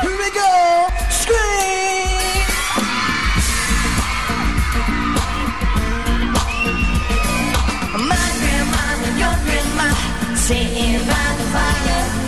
Here we go! Scream! My grandma and your grandma sitting by the fire.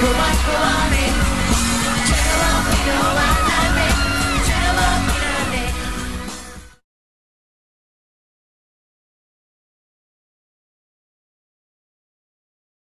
Come on.